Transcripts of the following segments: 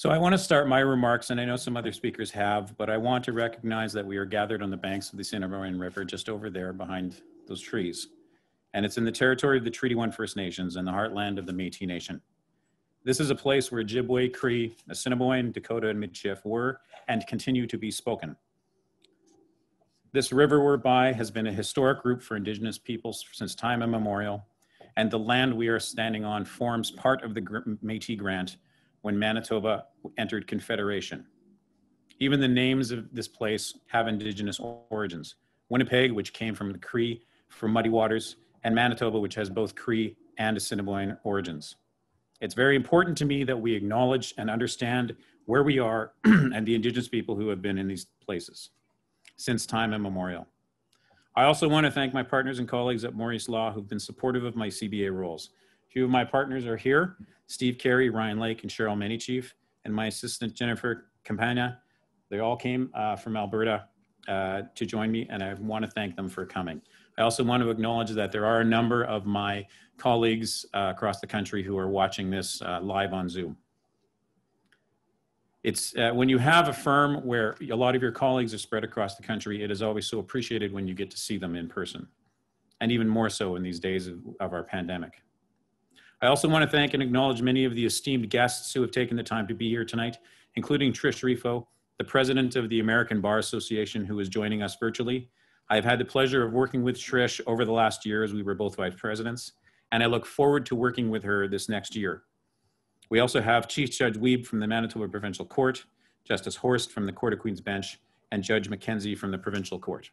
So I want to start my remarks, and I know some other speakers have, but I want to recognize that we are gathered on the banks of the Santa Assiniboine River just over there behind those trees. And it's in the territory of the Treaty One First Nations and the heartland of the Métis Nation. This is a place where Ojibwe, Cree, Assiniboine, Dakota, and Michif were and continue to be spoken. This river we're by has been a historic route for Indigenous peoples since time immemorial, and the land we are standing on forms part of the Métis Grant when Manitoba entered Confederation. Even the names of this place have Indigenous origins. Winnipeg, which came from the Cree, from Muddy Waters, and Manitoba, which has both Cree and Assiniboine origins. It's very important to me that we acknowledge and understand where we are and the Indigenous people who have been in these places since time immemorial. I also want to thank my partners and colleagues at Maurice Law who've been supportive of my CBA roles. Few of my partners are here, Steve Carey, Ryan Lake, and Cheryl Manychief, and my assistant Jennifer Campagna. They all came uh, from Alberta uh, to join me, and I want to thank them for coming. I also want to acknowledge that there are a number of my colleagues uh, across the country who are watching this uh, live on Zoom. It's uh, when you have a firm where a lot of your colleagues are spread across the country, it is always so appreciated when you get to see them in person, and even more so in these days of, of our pandemic. I also want to thank and acknowledge many of the esteemed guests who have taken the time to be here tonight, including Trish Refo, the president of the American Bar Association, who is joining us virtually. I've had the pleasure of working with Trish over the last year as we were both vice presidents, and I look forward to working with her this next year. We also have Chief Judge Wiebe from the Manitoba Provincial Court, Justice Horst from the Court of Queen's Bench, and Judge McKenzie from the Provincial Court.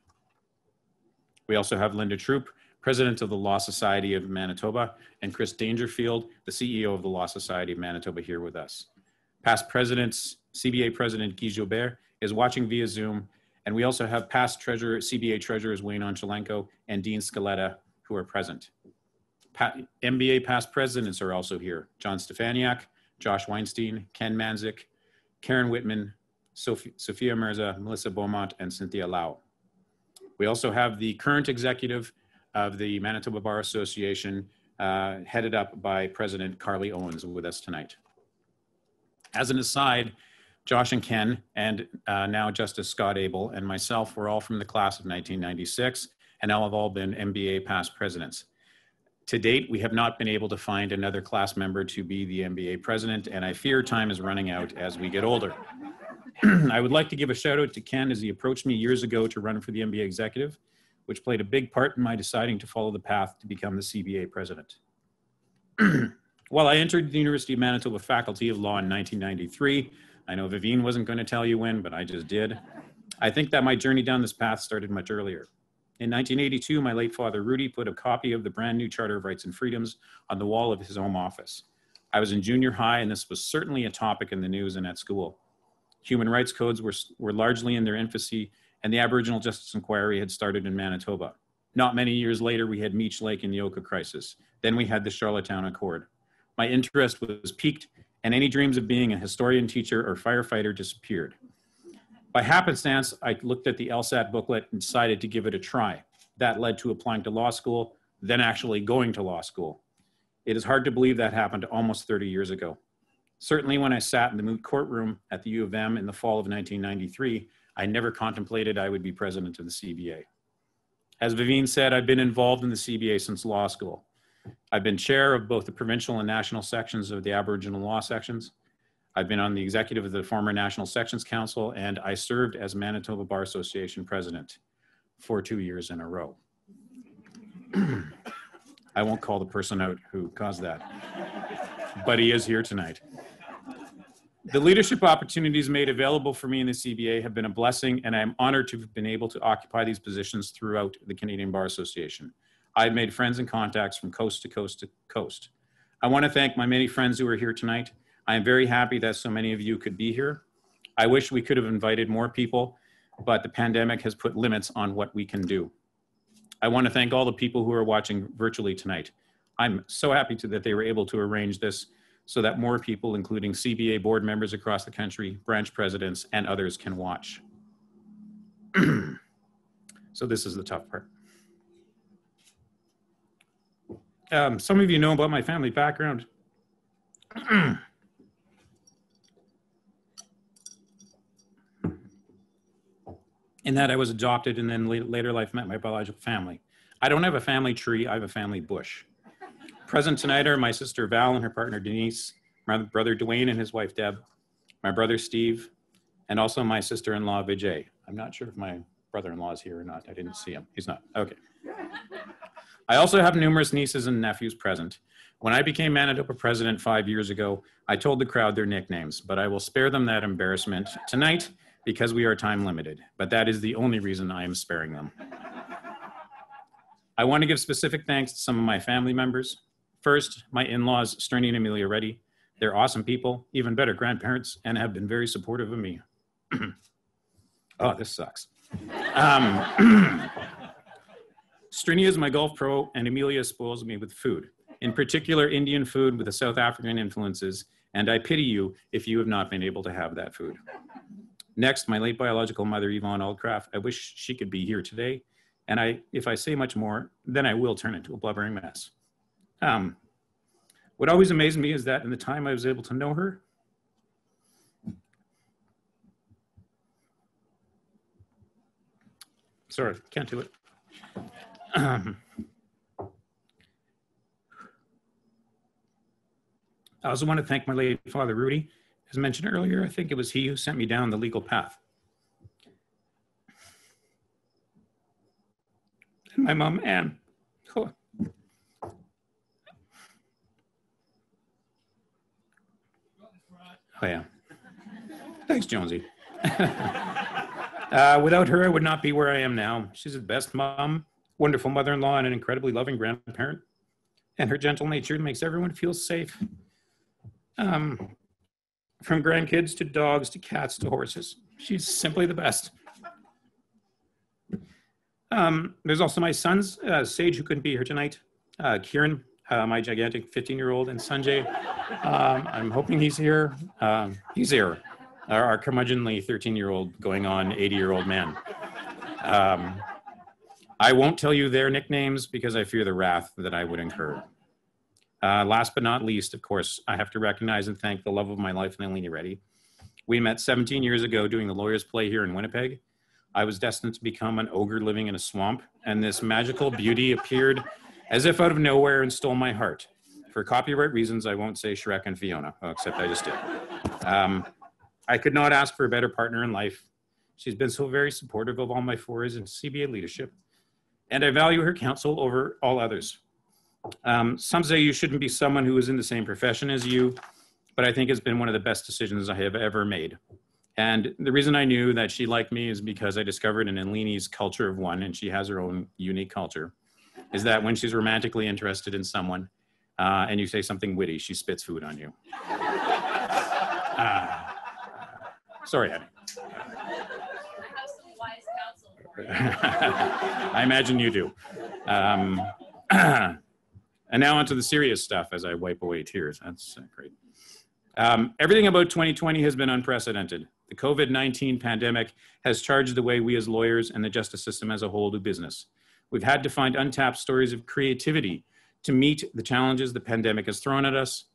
We also have Linda Troop, president of the Law Society of Manitoba, and Kris Dangerfield, the CEO of the Law Society of Manitoba, here with us. Past presidents, CBA President Guy Joubert is watching via Zoom, and we also have past treasurer, CBA treasurers Wayne Onchulenko and Dean Scaletta, who are present. Pa MBA past presidents are also here. John Stefaniak, Josh Weinstein, Ken Manzik, Karen Whitman, Sophia Mirza, Melissa Beaumont, and Cynthia Lau. We also have the current executive of the Manitoba Bar Association, uh, headed up by President Carly Owens with us tonight. As an aside, Josh and Ken, and uh, now Justice Scott Abel, and myself were all from the class of 1996, and now have all been MBA past presidents. To date, we have not been able to find another class member to be the MBA president, and I fear time is running out as we get older. I would like to give a shout out to Ken as he approached me years ago to run for the MBA executive which played a big part in my deciding to follow the path to become the CBA president. While I entered the University of Manitoba Faculty of Law in 1993, I know Vivene wasn't going to tell you when, but I just did. I think that my journey down this path started much earlier. In 1982, my late father, Rudy, put a copy of the brand new Charter of Rights and Freedoms on the wall of his home office. I was in junior high, and this was certainly a topic in the news and at school. Human rights codes were, were largely in their infancy, and the Aboriginal Justice Inquiry had started in Manitoba. Not many years later, we had Meech Lake and the Oka crisis. Then we had the Charlottetown Accord. My interest was piqued, and any dreams of being a historian, teacher, or firefighter disappeared. By happenstance, I looked at the LSAT booklet and decided to give it a try. That led to applying to law school, then actually going to law school. It is hard to believe that happened almost 30 years ago. Certainly, when I sat in the moot courtroom at the U of M in the fall of 1993, I never contemplated I would be president of the CBA. As Vivene said, I've been involved in the CBA since law school. I've been chair of both the provincial and national sections of the Aboriginal law sections. I've been on the executive of the former National Sections Council, and I served as Manitoba Bar Association president for two years in a row. I won't call the person out who caused that, but he is here tonight. The leadership opportunities made available for me in the CBA have been a blessing, and I'm honored to have been able to occupy these positions throughout the Canadian Bar Association. I've made friends and contacts from coast to coast to coast. I want to thank my many friends who are here tonight. I am very happy that so many of you could be here. I wish we could have invited more people, but the pandemic has put limits on what we can do. I want to thank all the people who are watching virtually tonight. I'm so happy to, that they were able to arrange this so that more people, including CBA board members across the country, branch presidents, and others can watch. so this is the tough part. Um, some of you know about my family background. in that I was adopted and then later life met my biological family. I don't have a family tree, I have a family bush. Present tonight are my sister Val and her partner Denise, my brother Dwayne and his wife Deb, my brother Steve, and also my sister-in-law Vijay. I'm not sure if my brother-in-law is here or not. I didn't see him. He's not. Okay. I also have numerous nieces and nephews present. When I became Manitoba president five years ago, I told the crowd their nicknames, but I will spare them that embarrassment tonight because we are time limited. But that is the only reason I am sparing them. I want to give specific thanks to some of my family members. First, my in-laws, Sterny and Amelia Reddy. They're awesome people, even better grandparents, and have been very supportive of me. oh, this sucks. Um, is my golf pro, and Amelia spoils me with food, in particular Indian food with the South African influences, and I pity you if you have not been able to have that food. Next, my late biological mother, Yvonne Oldcraft. I wish she could be here today, and I, if I say much more, then I will turn into a blubbering mess. Um, what always amazed me is that in the time I was able to know her, sorry, can't do it. Um, I also want to thank my late father, Rudy. As mentioned earlier, I think it was he who sent me down the legal path. And my mom, Anne. Oh. Oh, yeah. Thanks, Jonesy. uh, without her, I would not be where I am now. She's the best mom, wonderful mother-in-law, and an incredibly loving grandparent. And her gentle nature makes everyone feel safe. Um, from grandkids to dogs to cats to horses. She's simply the best. Um, there's also my sons, uh, Sage, who couldn't be here tonight, uh, Kieran, uh, my gigantic 15 year old, and Sanjay. Um, I'm hoping he's here. Um, he's here, our, our curmudgeonly 13 year old going on 80 year old man. Um, I won't tell you their nicknames because I fear the wrath that I would incur. Uh, last but not least, of course, I have to recognize and thank the love of my life, Nalini Reddy. We met 17 years ago doing the lawyer's play here in Winnipeg. I was destined to become an ogre living in a swamp, and this magical beauty appeared as if out of nowhere and stole my heart. For copyright reasons, I won't say Shrek and Fiona, oh, except I just did. Um, I could not ask for a better partner in life. She's been so very supportive of all my forays in CBA leadership, and I value her counsel over all others. Um, some say you shouldn't be someone who is in the same profession as you, but I think it's been one of the best decisions I have ever made. And the reason I knew that she liked me is because I discovered in Nalini's culture of one, and she has her own unique culture, is that when she's romantically interested in someone uh, and you say something witty, she spits food on you. Uh, sorry, Annie. I imagine you do. Um, And now onto the serious stuff as I wipe away tears. That's uh, great. Um, everything about 2020 has been unprecedented. The COVID-19 pandemic has charged the way we as lawyers and the justice system as a whole do business. We've had to find untapped stories of creativity to meet the challenges the pandemic has thrown at us.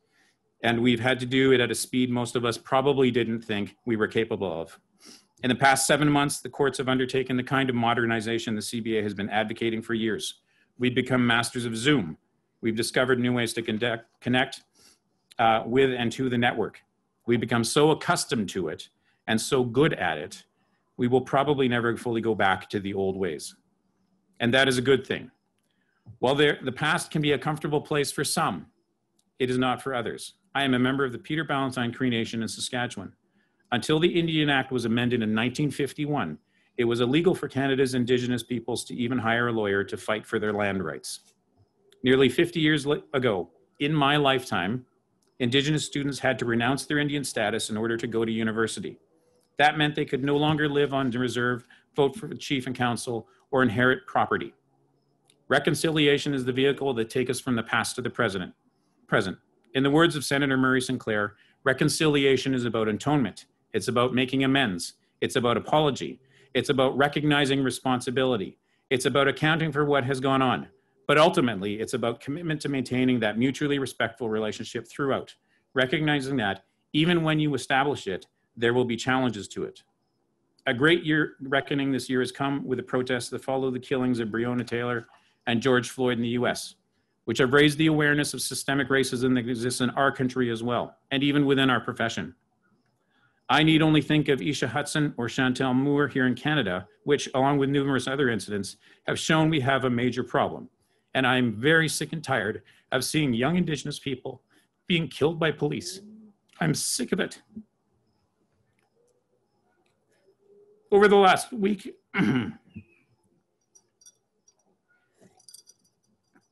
And we've had to do it at a speed most of us probably didn't think we were capable of. In the past seven months, the courts have undertaken the kind of modernization the CBA has been advocating for years. We've become masters of Zoom, We've discovered new ways to connect, connect uh, with and to the network. We've become so accustomed to it and so good at it, we will probably never fully go back to the old ways. And that is a good thing. While there, the past can be a comfortable place for some, it is not for others. I am a member of the Peter Ballantyne Cree Nation in Saskatchewan. Until the Indian Act was amended in 1951, it was illegal for Canada's Indigenous peoples to even hire a lawyer to fight for their land rights. Nearly 50 years ago, in my lifetime, Indigenous students had to renounce their Indian status in order to go to university. That meant they could no longer live on the reserve, vote for the chief and council, or inherit property. Reconciliation is the vehicle that takes us from the past to the present. present. In the words of Senator Murray Sinclair, reconciliation is about atonement. It's about making amends. It's about apology. It's about recognizing responsibility. It's about accounting for what has gone on. But ultimately, it's about commitment to maintaining that mutually respectful relationship throughout, recognizing that even when you establish it, there will be challenges to it. A great year reckoning this year has come with the protests that follow the killings of Breonna Taylor and George Floyd in the US, which have raised the awareness of systemic racism that exists in our country as well, and even within our profession. I need only think of Eishia Hudson or Chantel Moore here in Canada, which, along with numerous other incidents, have shown we have a major problem. And I'm very sick and tired of seeing young Indigenous people being killed by police. I'm sick of it. Over the last week,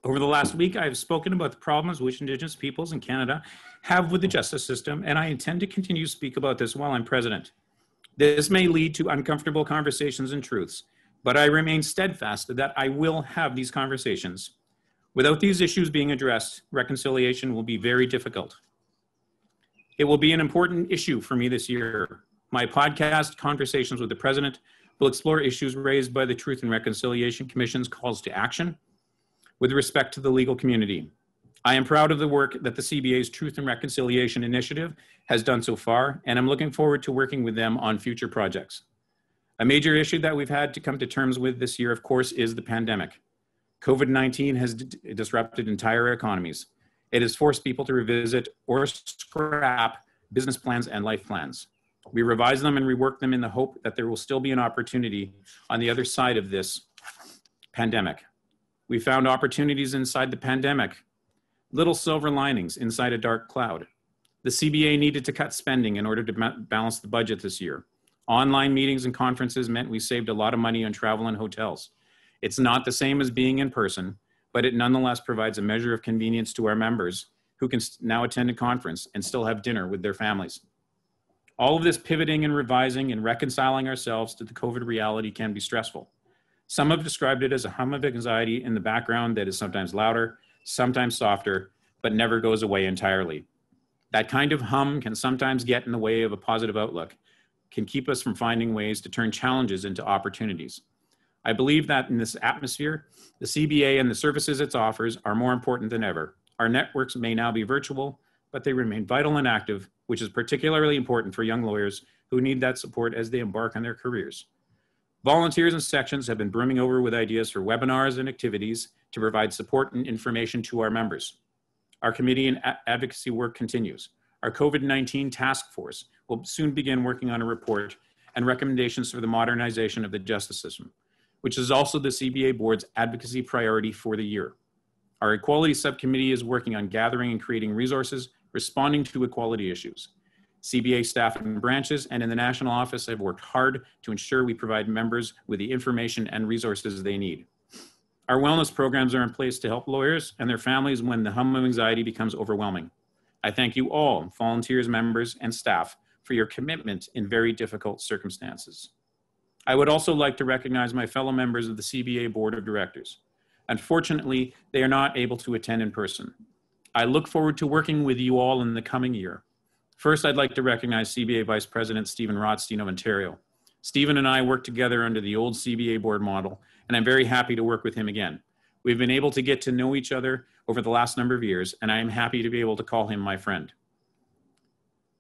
Over the last week, I have spoken about the problems which Indigenous peoples in Canada have with the justice system, and I intend to continue to speak about this while I'm president. This may lead to uncomfortable conversations and truths, but I remain steadfast that I will have these conversations. Without these issues being addressed, reconciliation will be very difficult. It will be an important issue for me this year. My podcast, Conversations with the President, will explore issues raised by the Truth and Reconciliation Commission's calls to action with respect to the legal community. I am proud of the work that the CBA's Truth and Reconciliation Initiative has done so far, and I'm looking forward to working with them on future projects. A major issue that we've had to come to terms with this year, of course, is the pandemic. COVID 19 has disrupted entire economies. It has forced people to revisit or scrap business plans and life plans. We revise them and rework them in the hope that there will still be an opportunity on the other side of this pandemic. We found opportunities inside the pandemic, little silver linings inside a dark cloud. The CBA needed to cut spending in order to balance the budget this year. Online meetings and conferences meant we saved a lot of money on travel and hotels. It's not the same as being in person, but it nonetheless provides a measure of convenience to our members who can now attend a conference and still have dinner with their families. All of this pivoting and revising and reconciling ourselves to the COVID reality can be stressful. Some have described it as a hum of anxiety in the background that is sometimes louder, sometimes softer, but never goes away entirely. That kind of hum can sometimes get in the way of a positive outlook, can keep us from finding ways to turn challenges into opportunities. I believe that in this atmosphere, the CBA and the services it offers are more important than ever. Our networks may now be virtual, but they remain vital and active, which is particularly important for young lawyers who need that support as they embark on their careers. Volunteers and sections have been brimming over with ideas for webinars and activities to provide support and information to our members. Our committee and advocacy work continues. Our COVID-19 task force will soon begin working on a report and recommendations for the modernization of the justice system, which is also the CBA board's advocacy priority for the year. Our equality subcommittee is working on gathering and creating resources responding to equality issues. CBA staff and branches and in the national office have worked hard to ensure we provide members with the information and resources they need. Our wellness programs are in place to help lawyers and their families when the hum of anxiety becomes overwhelming. I thank you all, volunteers, members, and staff, for your commitment in very difficult circumstances. I would also like to recognize my fellow members of the CBA Board of Directors. Unfortunately, they are not able to attend in person. I look forward to working with you all in the coming year. First, I'd like to recognize CBA Vice President Stephen Rothstein of Ontario. Stephen and I worked together under the old CBA board model, and I'm very happy to work with him again. We've been able to get to know each other over the last number of years, and I am happy to be able to call him my friend.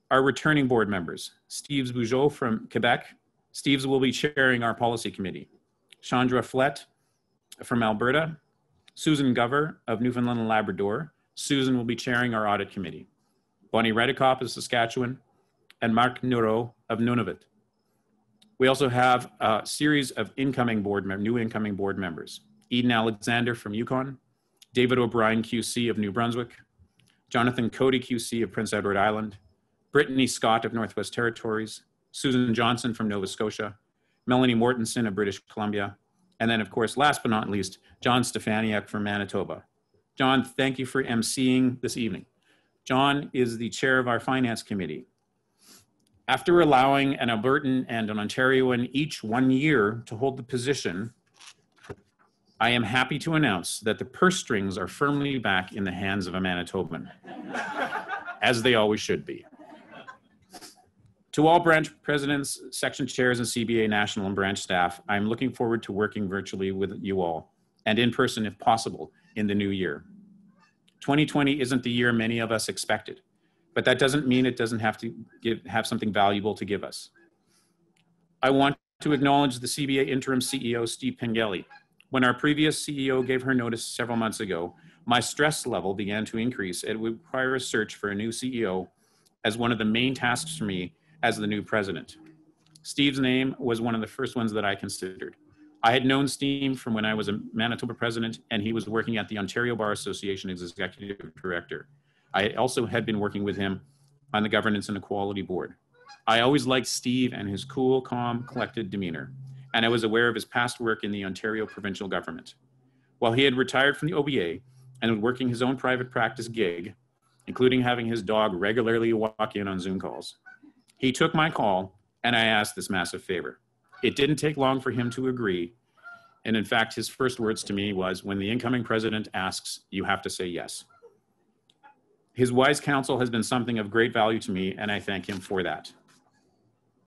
Our returning board members, Steeves Bujold from Quebec. Steeves will be chairing our policy committee. Chandra Flett from Alberta. Susan Gover of Newfoundland and Labrador. Susan will be chairing our audit committee. Bonnie Redekop of Saskatchewan, and Mark Nuro of Nunavut. We also have a series of incoming board new incoming board members. Eden Alexander from Yukon, David O'Brien QC of New Brunswick, Jonathan Cody QC of Prince Edward Island, Brittany Scott of Northwest Territories, Susan Johnson from Nova Scotia, Melanie Mortensen of British Columbia, and then of course, last but not least, John Stefaniak from Manitoba. John, thank you for emceeing this evening. John is the chair of our finance committee. After allowing an Albertan and an Ontarian each one year to hold the position, I am happy to announce that the purse strings are firmly back in the hands of a Manitoban, as they always should be. To all branch presidents, section chairs, and CBA national and branch staff, I'm looking forward to working virtually with you all and in person if possible in the new year. 2020 isn't the year many of us expected, but that doesn't mean it doesn't have to give, have something valuable to give us. I want to acknowledge the CBA interim CEO, Steve Pengelly. When our previous CEO gave her notice several months ago, my stress level began to increase. It would require a search for a new CEO as one of the main tasks for me as the new president. Steve's name was one of the first ones that I considered. I had known Steve from when I was a Manitoba president and he was working at the Ontario Bar Association as executive director. I also had been working with him on the Governance and Equality Board. I always liked Steve and his cool, calm, collected demeanor, and I was aware of his past work in the Ontario provincial government. While he had retired from the OBA and was working his own private practice gig, including having his dog regularly walk in on Zoom calls, he took my call and I asked this massive favor. It didn't take long for him to agree. And in fact, his first words to me was, when the incoming president asks, you have to say yes. His wise counsel has been something of great value to me, and I thank him for that.